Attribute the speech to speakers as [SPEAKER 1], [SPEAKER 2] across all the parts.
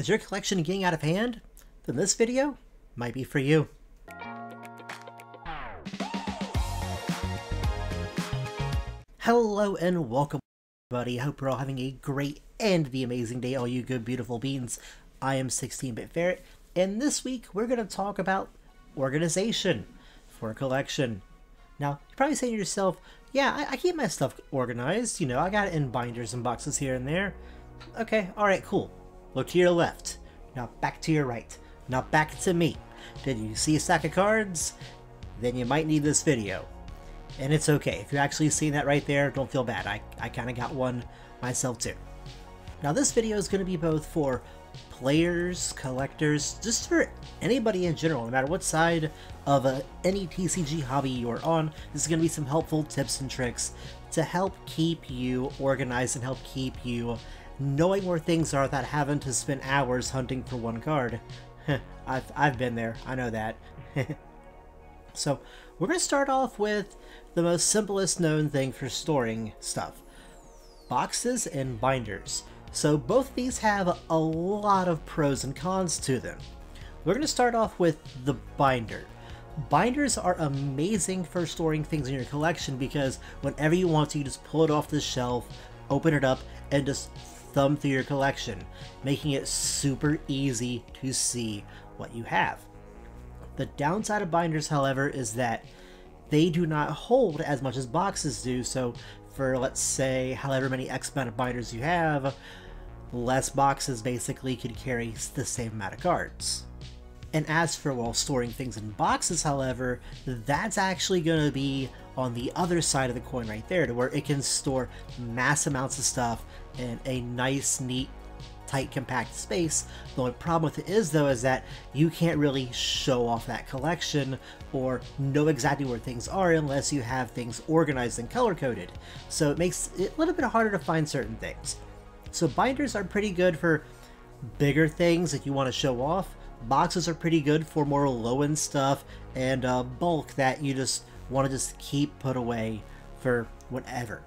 [SPEAKER 1] Is your collection getting out of hand? Then this video might be for you. Hello and welcome everybody. I hope you're all having a great and the amazing day, all you good beautiful beings. I am 16-Bit Ferret, and this week we're going to talk about organization for a collection. Now, you're probably saying to yourself, yeah, I, I keep my stuff organized, you know, I got it in binders and boxes here and there. Okay, alright, cool. Look to your left. Now back to your right. Now back to me. Did you see a stack of cards? Then you might need this video. And it's okay. If you're actually seeing that right there, don't feel bad. I, I kind of got one myself too. Now this video is going to be both for players, collectors, just for anybody in general, no matter what side of any TCG hobby you're on. This is going to be some helpful tips and tricks to help keep you organized and help keep you knowing where things are without having to spend hours hunting for one card. I've, I've been there, I know that. so we're going to start off with the most simplest known thing for storing stuff. Boxes and binders. So both these have a lot of pros and cons to them. We're going to start off with the binder. Binders are amazing for storing things in your collection because whenever you want to, you just pull it off the shelf, open it up, and just thumb through your collection, making it super easy to see what you have. The downside of binders, however, is that they do not hold as much as boxes do, so for, let's say, however many X amount of binders you have, less boxes basically could carry the same amount of cards. And as for while storing things in boxes, however, that's actually going to be on the other side of the coin right there, to where it can store mass amounts of stuff in a nice, neat, tight, compact space. The only problem with it is, though, is that you can't really show off that collection or know exactly where things are unless you have things organized and color-coded. So it makes it a little bit harder to find certain things. So binders are pretty good for bigger things that you want to show off. Boxes are pretty good for more low-end stuff and uh, bulk that you just want to just keep put away for whatever.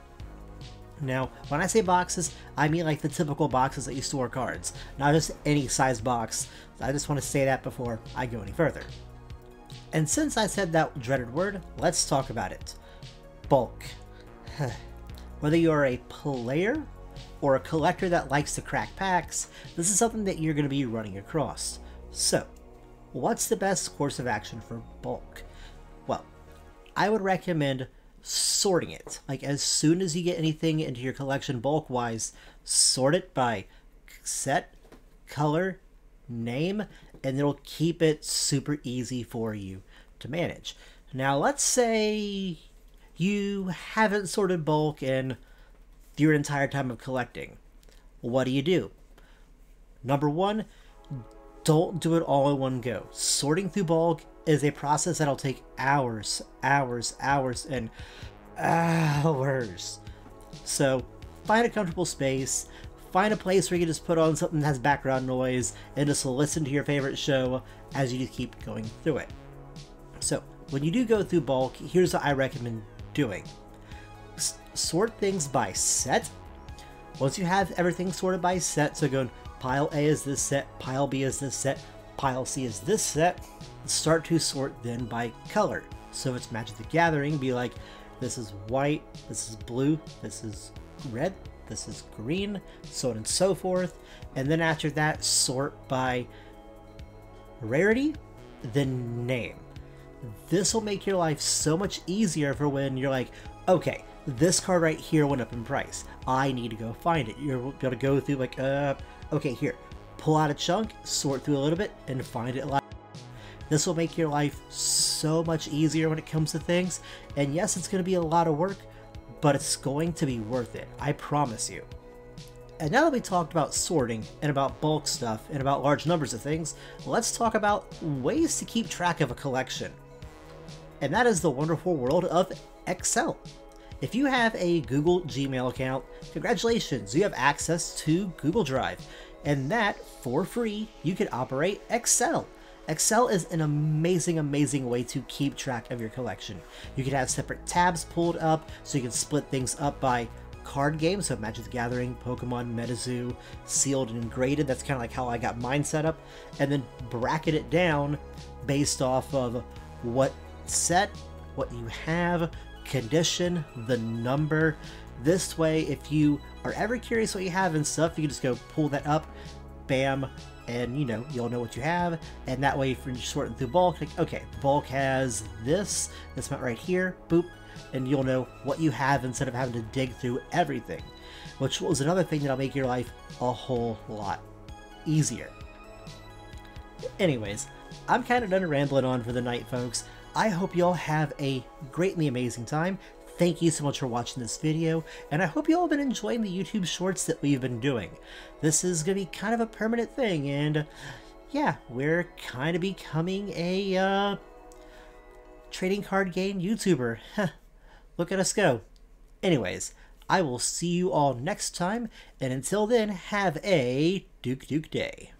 [SPEAKER 1] Now, when I say boxes, I mean like the typical boxes that you store cards, not just any size box. I just want to say that before I go any further. And since I said that dreaded word, let's talk about it. Bulk. Whether you're a player or a collector that likes to crack packs, this is something that you're going to be running across. So, what's the best course of action for bulk? I would recommend sorting it. Like as soon as you get anything into your collection bulk wise, sort it by set, color, name, and it'll keep it super easy for you to manage. Now let's say you haven't sorted bulk in your entire time of collecting. What do you do? Number one, don't do it all in one go. Sorting through bulk is a process that'll take hours, hours, hours, and hours. So find a comfortable space, find a place where you can just put on something that has background noise, and just listen to your favorite show as you keep going through it. So when you do go through bulk, here's what I recommend doing sort things by set. Once you have everything sorted by set, so going pile A is this set, pile B is this set, pile C is this set, start to sort then by color. So if it's Magic the Gathering, be like, this is white, this is blue, this is red, this is green, so on and so forth. And then after that, sort by rarity, then name. This will make your life so much easier for when you're like, okay, this card right here went up in price. I need to go find it. You're able to go through like, uh, okay, here, pull out a chunk, sort through a little bit, and find it. like This will make your life so much easier when it comes to things. And yes, it's going to be a lot of work, but it's going to be worth it. I promise you. And now that we talked about sorting and about bulk stuff and about large numbers of things, let's talk about ways to keep track of a collection. And that is the wonderful world of Excel. If you have a Google Gmail account, congratulations, you have access to Google Drive. And that, for free, you can operate Excel. Excel is an amazing, amazing way to keep track of your collection. You can have separate tabs pulled up so you can split things up by card game, so Magic the Gathering, Pokemon, MetaZoo, sealed and graded. That's kind of like how I got mine set up, and then bracket it down based off of what set, what you have, condition, the number. This way, if you are ever curious what you have and stuff, you can just go pull that up, bam, and you know you'll know what you have. And that way if you're sorting through bulk like okay bulk has this this amount right here boop and you'll know what you have instead of having to dig through everything which was another thing that'll make your life a whole lot easier. Anyways i'm kind of done rambling on for the night folks i hope you all have a greatly amazing time thank you so much for watching this video, and I hope you all have been enjoying the YouTube shorts that we've been doing. This is going to be kind of a permanent thing, and yeah, we're kind of becoming a uh, trading card game YouTuber. Look at us go. Anyways, I will see you all next time, and until then, have a Duke Duke Day.